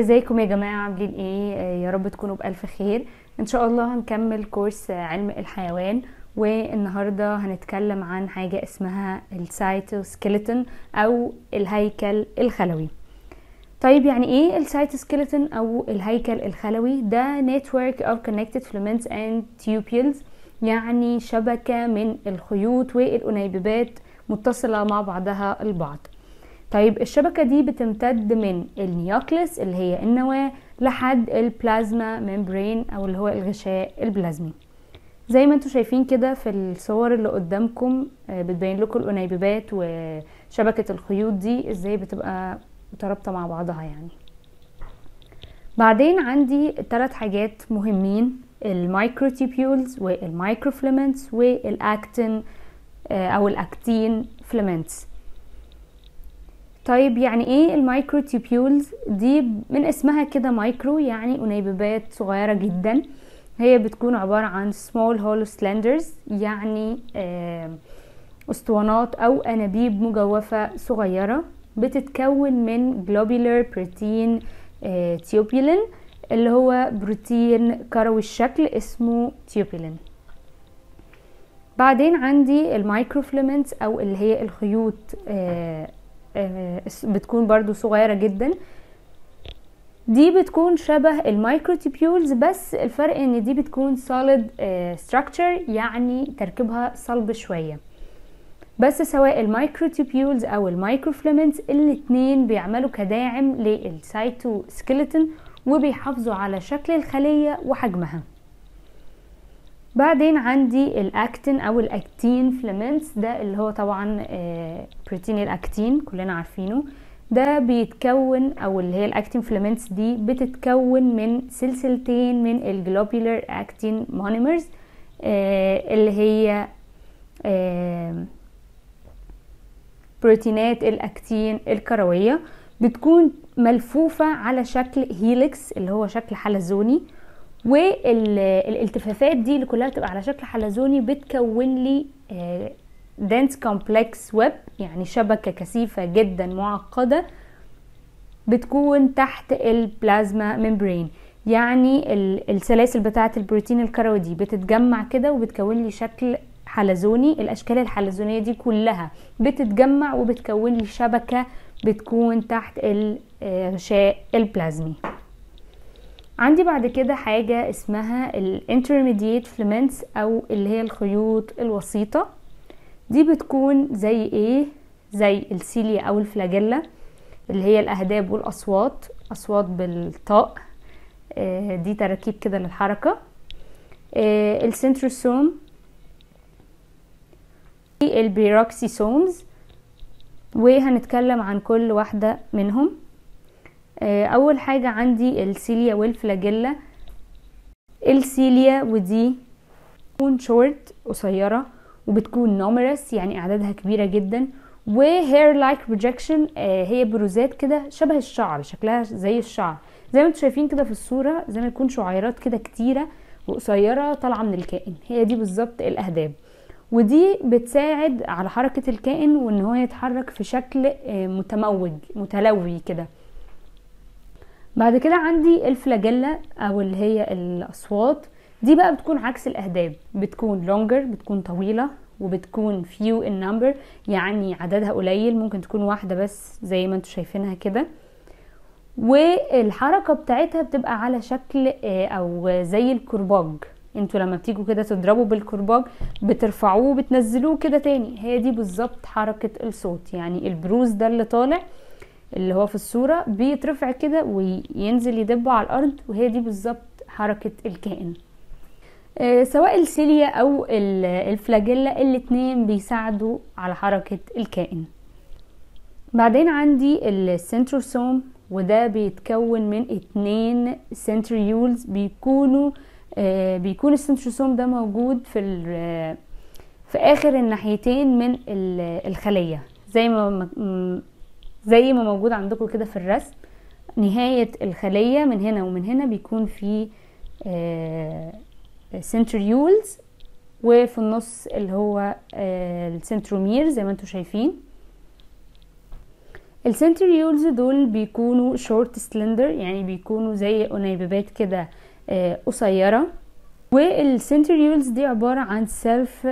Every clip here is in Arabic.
ازيكم يا جماعة عاملين إيه؟ آه، يا رب تكونوا بألف خير. إن شاء الله هنكمل كورس علم الحيوان والنهاردة هنتكلم عن حاجة اسمها ال cytoskeleton أو الهيكل الخلوي. طيب يعني إيه ال cytoskeleton أو الهيكل الخلوي؟ ده network of connected filaments and tubules يعني شبكة من الخيوط والأنيبيبات متصلة مع بعضها البعض. طيب الشبكة دي بتمتد من ال nucleus اللي هي النواة لحد ال plasma membrane أو اللي هو الغشاء البلازمي. زي ما أنتم شايفين كده في الصور اللي قدامكم آه، بتبين لكم الأنيبيبات وشبكة الخيوط دي إزاي بتبقى مترابطة مع بعضها يعني. بعدين عندي ثلاث حاجات مهمين ال microtubules وال microfilaments وال actin آه، أو ال actin filaments. طيب يعني إيه ال microtubules دي؟ من اسمها كده مايكرو يعني أنيبيبات صغيرة جدا. هي بتكون عبارة عن small hollow cylinders يعني آه، أسطوانات أو أنابيب مجوفة صغيرة بتتكون من globular protein آه، tubulin اللي هو بروتين كروي الشكل اسمه tubulin. بعدين عندي ال microfilaments أو اللي هي الخيوط آه، آه، بتكون برضو صغيرة جدا. دي بتكون شبه ال microtubules بس الفرق إن دي بتكون solid آه، structure يعني تركيبها صلب شوية. بس سواء ال microtubules أو ال microfilaments الاتنين بيعملوا كداعم لل cytoskeleton وبيحافظوا على شكل الخلية وحجمها. بعدين عندي الأكتين أو ال actin filaments ده اللي هو طبعا آه، بروتين الاكتين كلنا عارفينه. ده بيتكون أو اللي هي ال actin filaments دي بتتكون من سلسلتين من ال globular actin monomers اللي هي آه، بروتينات الأكتين الكروية. بتكون ملفوفة على شكل helix اللي هو شكل حلزوني. والالتفافات دي اللي كلها بتبقى على شكل حلزوني بتكون لي dense complex web يعني شبكة كثيفة جدا معقدة بتكون تحت ال plasma membrane يعني ال- السلاسل بتاعة البروتين الكروي دي بتتجمع كده وبتكون لي شكل حلزوني. الأشكال الحلزونية دي كلها بتتجمع وبتكون لي شبكة بتكون تحت الغشاء البلازمي عندي بعد كده حاجة اسمها ال intermediate filaments أو اللي هي الخيوط الوسيطة. دي بتكون زي إيه؟ زي ال cilia أو ال flagella اللي هي الأهداب والأسواط أسواط بالطاء. آه، دي تراكيب كده للحركة. آه، ال centrosome. ال peroxisomes. وهنتكلم عن كل واحدة منهم. أول حاجة عندي ال cilia وال flagella. ال cilia ودي بتكون شورت قصيرة وبتكون numerous يعني أعدادها كبيرة جدا. و hair-like projection هي بروزات كده شبه الشعر شكلها زي الشعر. زي ما أنتم شايفين كده في الصورة زي ما يكون شعيرات كده كتيرة وقصيرة طالعة من الكائن. هي دي بالظبط الأهداب. ودي بتساعد على حركة الكائن وإن هو يتحرك في شكل آه، متموج متلوي كده. بعد كده عندي الفلاجيلا أو اللي هي الأصوات. دي بقى بتكون عكس الأهداب. بتكون longer بتكون طويلة وبتكون few in number يعني عددها قليل. ممكن تكون واحدة بس زي ما أنتم شايفينها كده. والحركة بتاعتها بتبقى على شكل آه، أو زي الكرباج. أنتوا لما بتيجوا كده تضربوا بالكرباج بترفعوه وبتنزلوه كده تاني. هي دي بالظبط حركة الصوت. يعني البروز ده اللي طالع. اللي هو في الصورة بيترفع كده وينزل يدب على الأرض وهي دي بالظبط حركة الكائن. آه، سواء ال cilia أو ال- flagella الاتنين بيساعدوا على حركة الكائن. بعدين عندي ال centrosome وده بيتكون من اتنين centrioles بيكونوا آه، بيكون ال centrosome ده موجود في في آخر الناحيتين من ال- الخلية. زي ما زي ما موجود عندكم كده في الرسم نهاية الخلية من هنا ومن هنا بيكون في centrioles وفي النص اللي هو آه، ال centromere زي ما أنتم شايفين. ال centrioles دول بيكونوا short cylinder يعني بيكونوا زي أنيبيبات كده قصيرة. وال centrioles دي عبارة عن self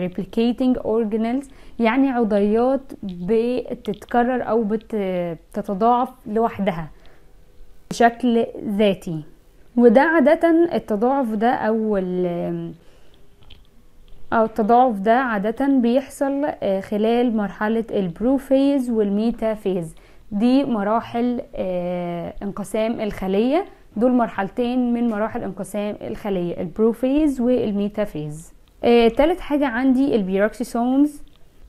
replicating organelles يعني عضيات بتتكرر أو بتتضاعف لوحدها بشكل ذاتي. وده عادة التضاعف ده أو أو التضاعف ده عادة بيحصل خلال مرحلة ال prophase وال metaphase دي مراحل انقسام الخلية. دول مرحلتين من مراحل انقسام الخلية ال prophase وال metaphase آه، تالت حاجة عندي ال peroxisomes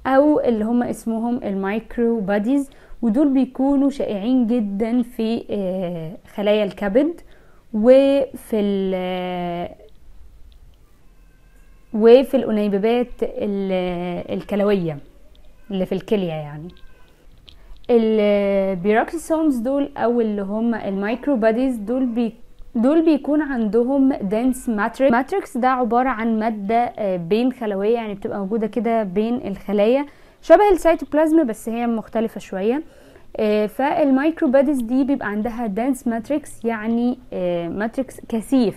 أو اللي هم اسمهم ال microbodies ودول بيكونوا شائعين جدا في آه، خلايا الكبد وفي وفي الأنيبيبات الكلوية اللي في الكلية يعني. ال peroxisomes دول أو اللي هم ال microbodies دول بي دول بيكون عندهم dense matrix matrix ده عبارة عن مادة بين خلوية يعني بتبقى موجودة كده بين الخلايا شبه السيتوبلازم بس هي مختلفة شوية. فال microbodies دي بيبقى عندها dense matrix يعني matrix كثيف.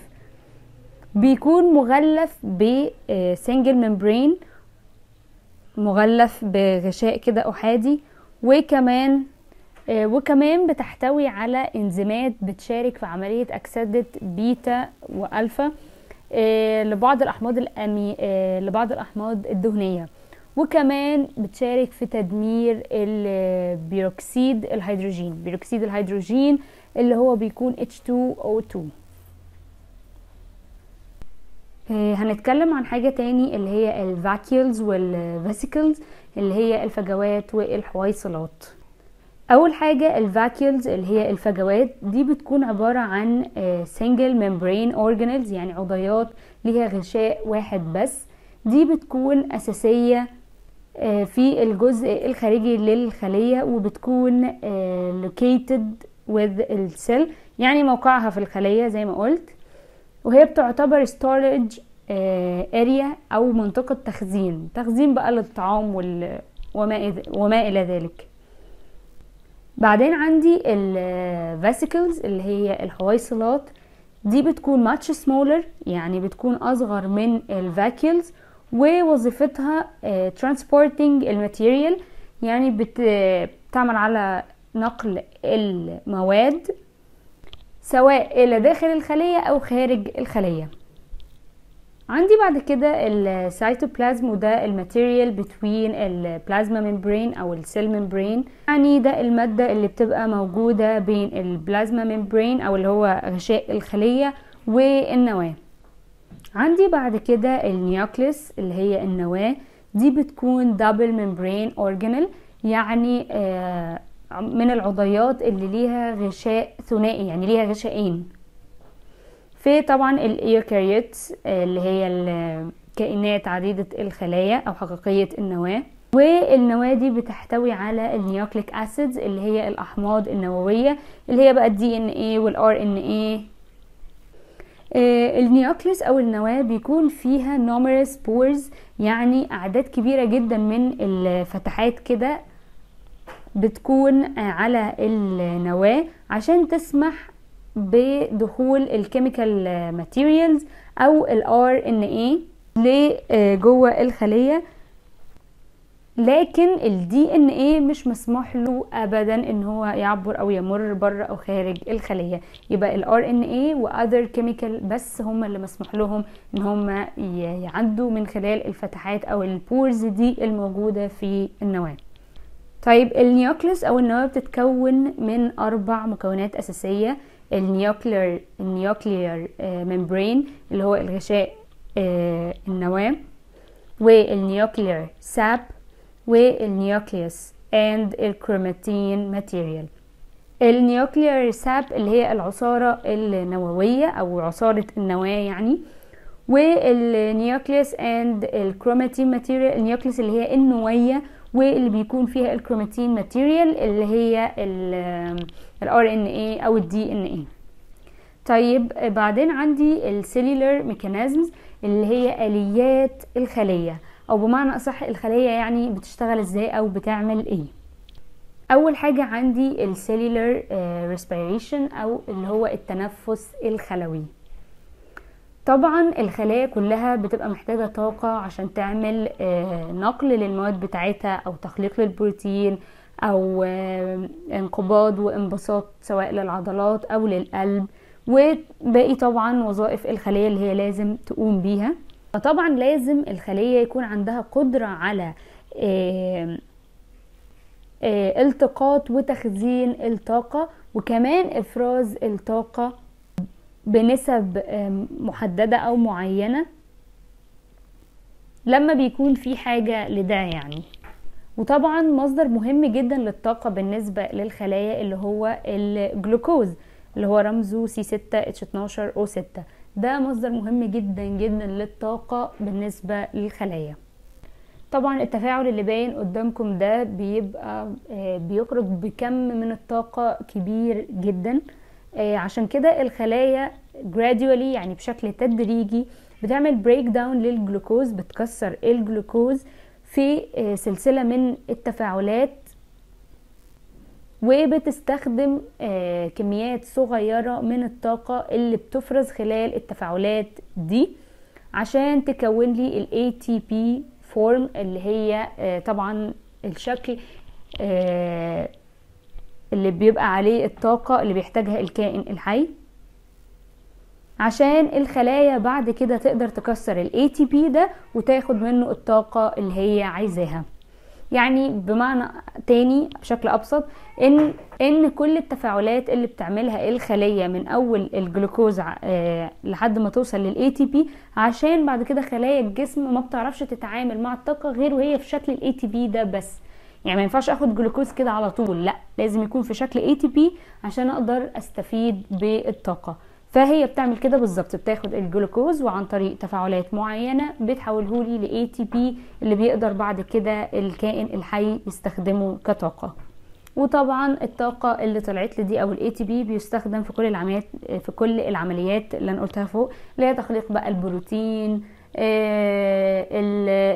بيكون مغلف ب single membrane مغلف بغشاء كده أحادي. وكمان آه وكمان بتحتوي على انزيمات بتشارك في عملية أكسدة بيتا وألفا آه لبعض الأحماض الأمي آه لبعض الأحماض الدهنية. وكمان بتشارك في تدمير البيروكسيد الهيدروجين بيروكسيد الهيدروجين اللي هو بيكون H2O2 هنتكلم عن حاجة تاني اللي هي ال vacuoles وال vesicles اللي هي الفجوات والحويصلات. أول حاجة ال vacuoles اللي هي الفجوات دي بتكون عبارة عن single membrane organelles يعني عضيات ليها غشاء واحد بس. دي بتكون أساسية في الجزء الخارجي للخلية وبتكون located with ال cell يعني موقعها في الخلية زي ما قلت. وهي بتعتبر storage area أو منطقة تخزين. تخزين بقى للطعام وال... وما, وما إلى ذلك. بعدين عندي ال vesicles اللي هي الحويصلات. دي بتكون much smaller يعني بتكون أصغر من ال vacuoles ووظيفتها transporting ال material يعني بت... بتعمل على نقل المواد سواء إلى داخل الخلية أو خارج الخلية. عندي بعد كده السيتوبلازم وده ال material between ال plasma membrane أو ال cell membrane يعني ده المادة اللي بتبقى موجودة بين ال plasma membrane أو اللي هو غشاء الخلية والنواة. عندي بعد كده ال nucleus اللي هي النواة. دي بتكون double membrane organelle يعني آه من العضيات اللي ليها غشاء ثنائي يعني ليها غشائين في طبعا ال eukaryotes اللي هي الكائنات عديدة الخلايا أو حقيقية النواة. والنواة دي بتحتوي على ال nucleic acids اللي هي الأحماض النووية اللي هي بقى ال DNA وال RNA ال nucleus أو النواة بيكون فيها numerous pores يعني أعداد كبيرة جدا من الفتحات كده بتكون على النواة عشان تسمح بدخول ال chemical materials أو ال RNA لجوه الخلية. لكن ال DNA مش مسموح له ابدا إن هو يعبر أو يمر بره أو خارج الخلية. يبقى ال RNA و other chemical بس هم اللي مسموح لهم إن هم يعدوا من خلال الفتحات أو ال pores دي الموجودة في النواة. طيب ال nucleus أو النواه بتتكون من أربع مكونات أساسية. ال nuclear ال nuclear membrane اللي هو الغشاء النواه والنيوكلير ساب والنيوكليوس and الكروماتين ماتيريال النيوكلير ساب اللي هي العصارة النووية أو عصارة النواة يعني وال nucleolus and ال chromatin material ال nucleolus اللي هي النوية واللي بيكون فيها ال chromatin material اللي هي ال RNA أو ال DNA طيب بعدين عندي ال cellular mechanisms اللي هي آليات الخلية. أو بمعنى أصح الخلية يعني بتشتغل إزاي أو بتعمل إيه. أول حاجة عندي ال cellular respiration أو اللي هو التنفس الخلوي. طبعا الخلايا كلها بتبقى محتاجة طاقة عشان تعمل نقل للمواد بتاعتها أو تخليق للبروتين أو انقباض وانبساط سواء للعضلات أو للقلب. وباقي طبعا وظائف الخلية اللي هي لازم تقوم بيها. فطبعا لازم الخلية يكون عندها قدرة على التقاط وتخزين الطاقة وكمان إفراز الطاقة بنسب محددة أو معينة لما بيكون في حاجة لده يعني. وطبعا مصدر مهم جدا للطاقة بالنسبة للخلايا اللي هو الجلوكوز اللي هو رمزه C6H12O6 ده مصدر مهم جدا جدا للطاقة بالنسبة للخلايا. طبعا التفاعل اللي باين قدامكم ده بيبقى بيخرج بكم من الطاقة كبير جدا. عشان كده الخلايا gradually يعني بشكل تدريجي بتعمل break down للجلوكوز بتكسر الجلوكوز في سلسلة من التفاعلات وبتستخدم كميات صغيرة من الطاقة اللي بتفرز خلال التفاعلات دي عشان تكون لي ال ATP form اللي هي طبعا الشكل اللي بيبقى عليه الطاقة اللي بيحتاجها الكائن الحي. عشان الخلايا بعد كده تقدر تكسر ال ATP ده وتاخد منه الطاقة اللي هي عايزاها. يعني بمعنى تاني بشكل أبسط إن إن كل التفاعلات اللي بتعملها الخلية من أول الجلوكوز آه لحد ما توصل لل ATP عشان بعد كده خلايا الجسم ما بتعرفش تتعامل مع الطاقة غير وهي في شكل ال ATP ده بس. يعني ما ينفعش اخد جلوكوز كده على طول لا لازم يكون في شكل ATP عشان أقدر استفيد بالطاقة. فهي بتعمل كده بالظبط بتاخد الجلوكوز وعن طريق تفاعلات معينة بتحوله لي ل ATP اللي بيقدر بعد كده الكائن الحي يستخدمه كطاقة. وطبعا الطاقة اللي طلعت لي دي أو ال ATP بيستخدم في كل العمليات في كل العمليات اللي أنا قلتها فوق اللي هي تخليق بقى البروتين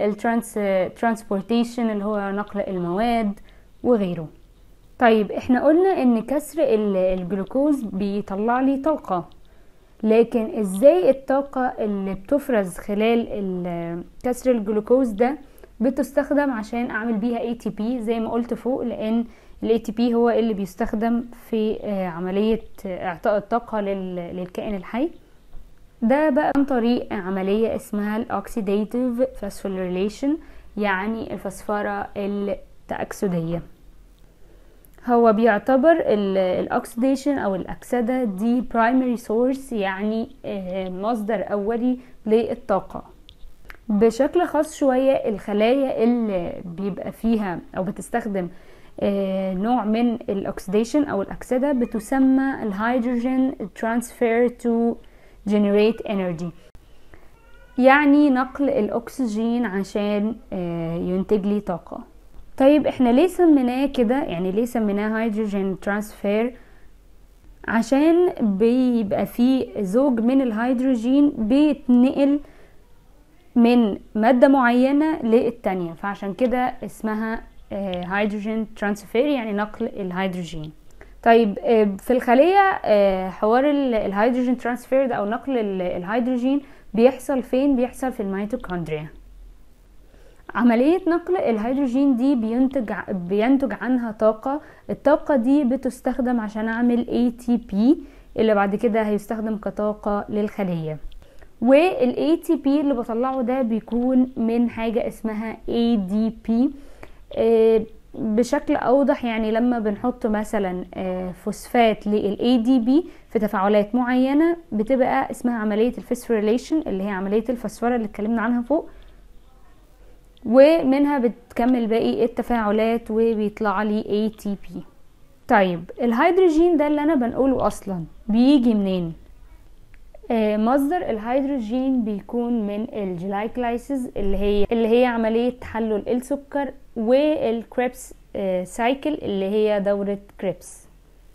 ال trans transportation اللي هو نقل المواد وغيره. طيب إحنا قلنا إن كسر الجلوكوز بيطلع لي طاقة. لكن إزاي الطاقة اللي بتفرز خلال كسر الجلوكوز ده بتستخدم عشان أعمل بيها ATP زي ما قلت فوق لأن ال ATP هو اللي بيستخدم في عملية إعطاء الطاقة للكائن الحي. ده بقى عن طريق عملية اسمها ال oxidative phosphorylation يعني الفسفرة التأكسدية. هو بيعتبر ال oxidation أو الأكسدة دي primary source يعني مصدر أولي للطاقة. بشكل خاص شوية الخلايا اللي بيبقى فيها أو بتستخدم نوع من ال oxidation أو الأكسدة بتسمى ال hydrogen transfer to generate energy يعني نقل الأكسجين عشان ينتج لي طاقة. طيب إحنا ليه سميناه كده؟ يعني ليه سميناه hydrogen transfer عشان بيبقى فيه زوج من الهيدروجين بيتنقل من مادة معينة للتانية فعشان كده اسمها hydrogen transfer يعني نقل الهيدروجين. طيب في الخلية حوار ال hydrogen transfer ده أو نقل الهيدروجين بيحصل فين؟ بيحصل في الميتوكوندريا. عملية نقل الهيدروجين دي بينتج بينتج عنها طاقة. الطاقة دي بتستخدم عشان أعمل ATP اللي بعد كده هيستخدم كطاقة للخلية. وال ATP اللي بطلعه ده بيكون من حاجة اسمها ADP بشكل أوضح يعني لما بنحط مثلا فوسفات لل ADP في تفاعلات معينة بتبقى اسمها عملية ال phosphorylation اللي هي عملية الفسفرة اللي اتكلمنا عنها فوق. ومنها بتكمل باقي التفاعلات وبيطلع لي ATP طيب الهيدروجين ده اللي أنا بنقوله أصلا بيجي منين؟ آه مصدر الهيدروجين بيكون من ال glycolysis اللي هي اللي هي عملية تحلل السكر وال Krebs آه cycle اللي هي دورة كريبس.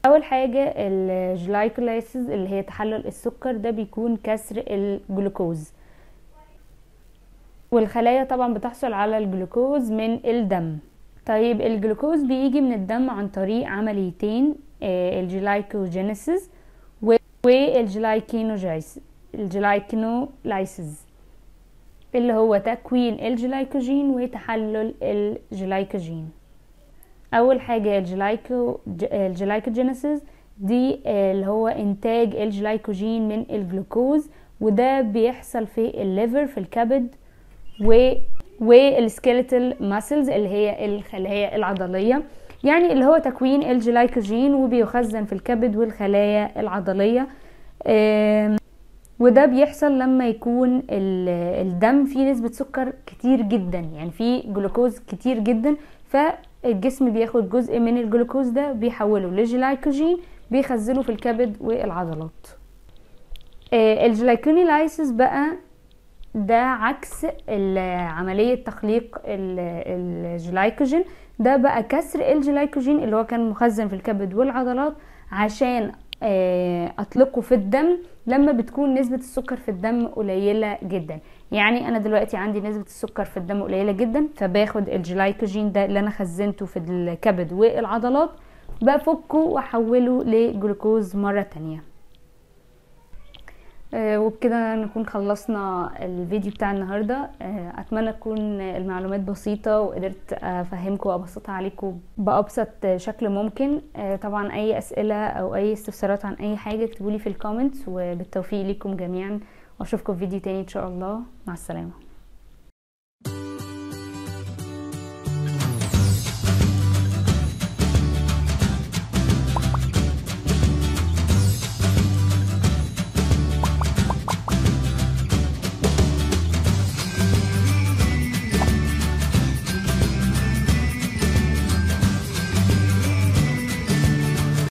أول حاجة ال glycolysis اللي هي تحلل السكر ده بيكون كسر الجلوكوز. والخلايا طبعا بتحصل على الجلوكوز من الدم. طيب الجلوكوز بيجي من الدم عن طريق عمليتين آه، ال glycogenesis وال glycogenolysis ال glycogenolysis. اللي هو تكوين الجلايكوجين وتحلل الجلايكوجين. أول حاجة ال glyco ال glycogenesis دي اللي هو إنتاج الجلايكوجين من الجلوكوز وده بيحصل في ال liver في الكبد و وال skeletal muscles اللي هي الخلايا العضلية. يعني اللي هو تكوين الجلايكوجين وبيخزن في الكبد والخلايا العضلية. وده بيحصل لما يكون ال- الدم فيه نسبة سكر كتير جدا يعني فيه جلوكوز كتير جدا فالجسم بياخد جزء من الجلوكوز ده بيحوله لجلايكوجين بيخزنه في الكبد والعضلات. آه، ال glycogenolysis بقى ده عكس عملية تخليق ال- الجلايكوجين. ده بقى كسر الجلايكوجين اللي هو كان مخزن في الكبد والعضلات عشان آه، أطلقه في الدم لما بتكون نسبة السكر في الدم قليلة جدا. يعني أنا دلوقتي عندي نسبة السكر في الدم قليلة جدا فباخد الجلايكوجين ده اللي أنا خزنته في الكبد والعضلات بفكه وأحوله لجلوكوز مرة تانية. وبكده نكون خلصنا الفيديو بتاع النهاردة. آه، أتمنى تكون المعلومات بسيطة وقدرت أفهمكم وأبسطها عليكم بأبسط شكل ممكن. آه، طبعا أي أسئلة أو أي استفسارات عن أي حاجة اكتبولي في ال comments وبالتوفيق ليكم جميعا. وأشوفكم في فيديو تاني إن شاء الله. مع السلامة.